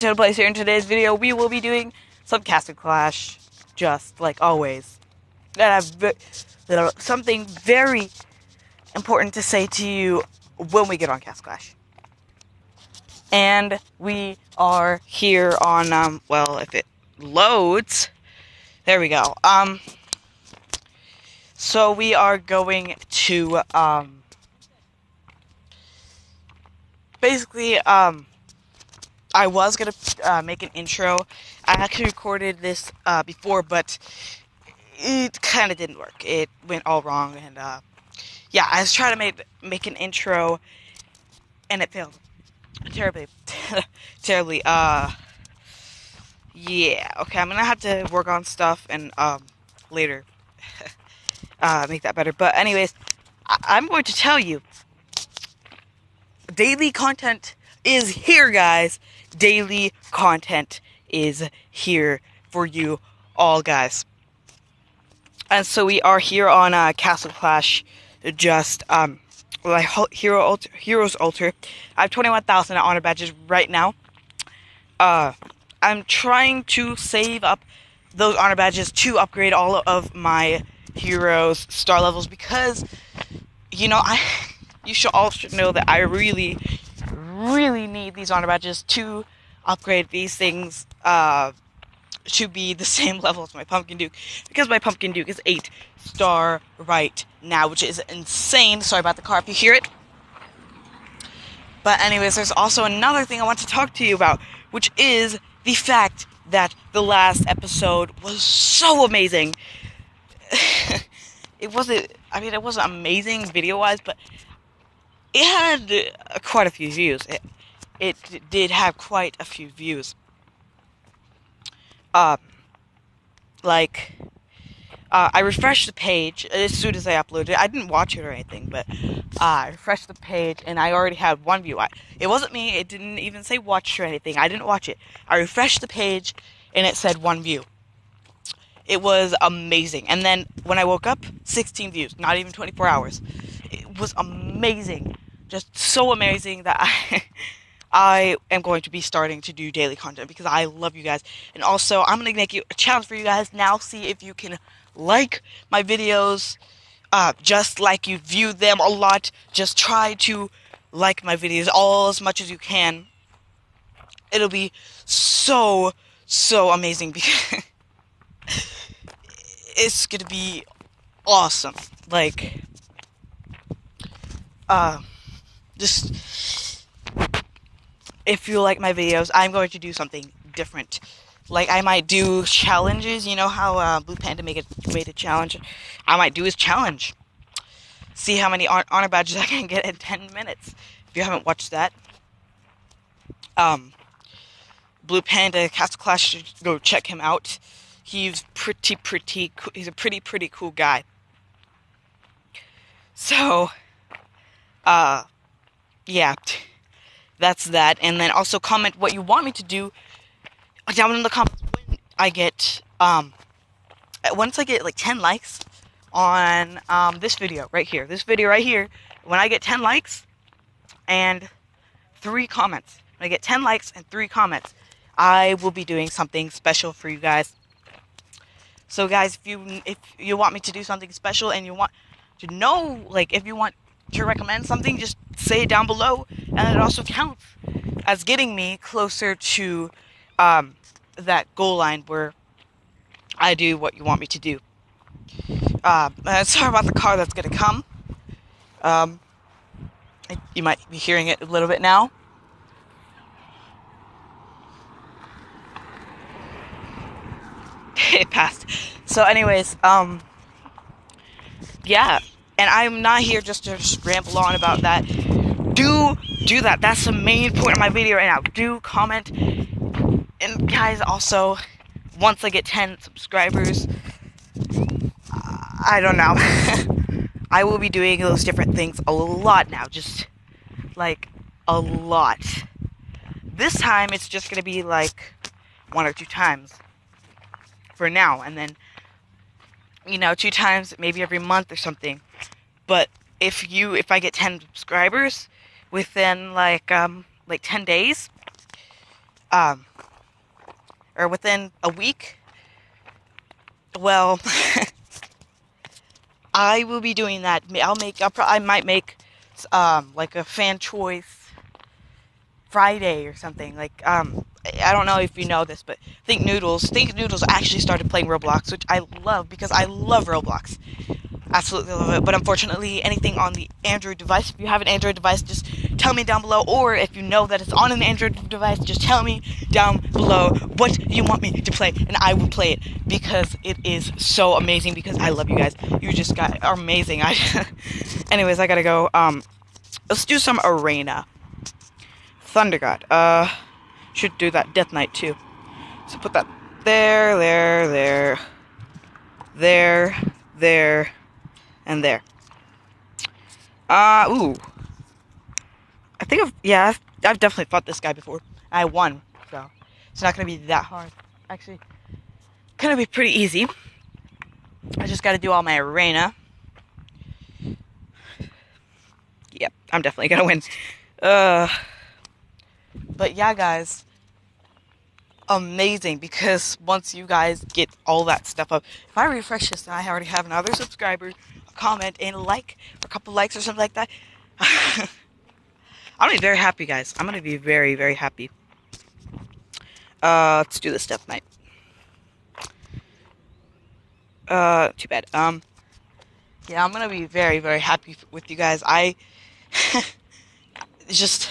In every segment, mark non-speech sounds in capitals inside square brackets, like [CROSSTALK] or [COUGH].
to place here in today's video we will be doing some Castle Clash just like always. And I have something very important to say to you when we get on Castle Clash. And we are here on um well if it loads there we go. Um so we are going to um basically um I was gonna uh, make an intro. I actually recorded this uh, before, but it kind of didn't work. It went all wrong, and uh, yeah, I was trying to make make an intro, and it failed terribly, [LAUGHS] terribly. Uh, yeah. Okay, I'm gonna have to work on stuff and um later [LAUGHS] uh, make that better. But anyways, I- I'm going to tell you daily content is here, guys. Daily content is here for you all, guys. And so we are here on uh, Castle Clash, just um, like Hero Altar, Heroes Altar. I have 21,000 honor badges right now. Uh, I'm trying to save up those honor badges to upgrade all of my heroes star levels because you know I [LAUGHS] you should all know that I really really need these honor badges to upgrade these things uh, to be the [LAUGHS] same level as my Pumpkin Duke. Because my Pumpkin Duke is 8 star right now, which is insane. Sorry about the car if you hear it. But anyways, there's also another thing I want to talk to you about, which is the fact that the last episode was so amazing. [LAUGHS] it wasn't, I mean, it wasn't amazing video-wise, but it had uh, quite a few views. It, it did have quite a few views. Um, like, uh, I refreshed the page as soon as I uploaded it. I didn't watch it or anything, but uh, I refreshed the page and I already had one view. I, it wasn't me. It didn't even say watch or anything. I didn't watch it. I refreshed the page and it said one view. It was amazing. And then when I woke up, 16 views. Not even 24 hours. It was amazing just so amazing that I [LAUGHS] I am going to be starting to do daily content because I love you guys. And also, I'm going to make you a challenge for you guys now. See if you can like my videos, uh, just like you view them a lot. Just try to like my videos all as much as you can. It'll be so, so amazing because [LAUGHS] it's going to be awesome. Like, uh, just if you like my videos, I'm going to do something different. Like I might do challenges. You know how uh, Blue Panda make a made a challenge. I might do his challenge. See how many honor badges I can get in 10 minutes. If you haven't watched that, um, Blue Panda Castle Clash, should go check him out. He's pretty, pretty. He's a pretty, pretty cool guy. So, uh, yeah, that's that. And then also comment what you want me to do down in the comments when I get um once I get like 10 likes on um this video right here. This video right here. When I get 10 likes and 3 comments. When I get 10 likes and 3 comments, I will be doing something special for you guys. So guys, if you if you want me to do something special and you want to know like if you want to recommend something, just say it down below, and it also counts as getting me closer to um, that goal line where I do what you want me to do. Uh, [LAUGHS] sorry about the car that's gonna come. Um, you might be hearing it a little bit now. [LAUGHS] it passed. So, anyways, um, yeah, and I'm not here just to ramble on about that. Do do that. That's the main point of my video right now. Do comment. And guys, also, once I get 10 subscribers, I don't know. [LAUGHS] I will be doing those different things a lot now. Just like a lot. This time, it's just gonna be like one or two times for now, and then you know, two times maybe every month or something. But if you if I get 10 subscribers within like um like 10 days, um, or within a week, well, [LAUGHS] I will be doing that. I'll make. I'll pro- I might make um, like a fan choice Friday or something. Like um, I don't know if you know this, but Think Noodles, Think Noodles actually started playing Roblox, which I love because I love Roblox. Absolutely love it. But unfortunately, anything on the Android device, if you have an Android device, just tell me down below. Or if you know that it's on an Android device, just tell me down below what you want me to play, and I will play it because it is so amazing. Because I love you guys. You just got are amazing. [LAUGHS] I, anyways, I gotta go. Um, let's do some arena. Thunder God. Uh, should do that Death Knight too. So put that there, there, there, there, there and there. Uh, ooh. I think I've, yeah, I've, I've definitely fought this guy before. I won, so it's not gonna be that hard. Actually, gonna be pretty easy. I just gotta do all my arena. Yep, I'm definitely gonna win. Uh, but yeah, guys, amazing because once you guys get all that stuff up, if I refresh this and I already have another subscriber, comment and like a couple likes or something like that. [LAUGHS] I'm gonna be very happy, guys. I'm gonna be very, very happy. Uh, let's do this Death Knight. Uh, too bad. Um, yeah, I'm gonna be very, very happy with you guys. I [LAUGHS] just,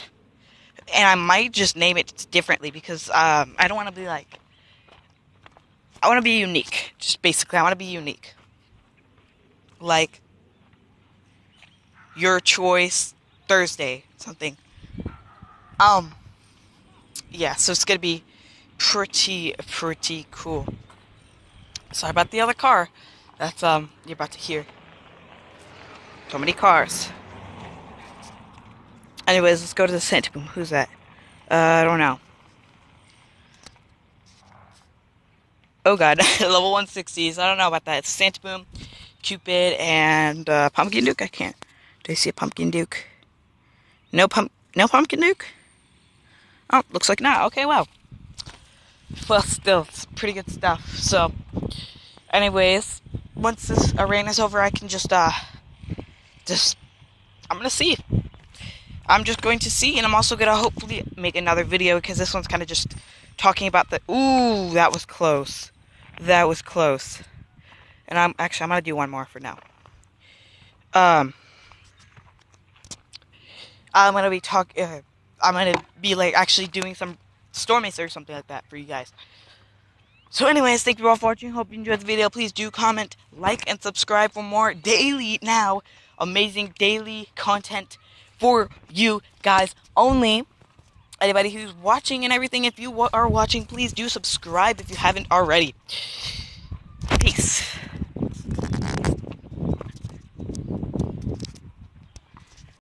and I might just name it differently because um, I don't want to be like, I want to be unique. Just basically, I want to be unique like your choice Thursday something. Um yeah, so it's gonna be pretty pretty cool. Sorry about the other car. That's um you're about to hear. So many cars. Anyways, let's go to the Santa Boom. Who's that? Uh, I don't know. Oh god, [LAUGHS] level 160s. I don't know about that. It's Santa Boom. Cupid and uh, Pumpkin Duke. I can't. Do I see a Pumpkin Duke? No pump. No Pumpkin Duke. Oh, looks like not. Okay, well. Well, still, it's pretty good stuff. So, anyways, once this arena is over, I can just uh, just I'm gonna see. I'm just going to see, and I'm also gonna hopefully make another video because this one's kind of just talking about the. Ooh, that was close. That was close. And I'm actually I'm gonna do one more for now. Um, I'm gonna be talk. Uh, I'm gonna be like actually doing some Stormies or something like that for you guys. So, anyways, thank you all for watching. Hope you enjoyed the video. Please do comment, like, and subscribe for more daily now amazing daily content for you guys only. Anybody who's watching and everything, if you are watching, please do subscribe if you haven't already. Peace.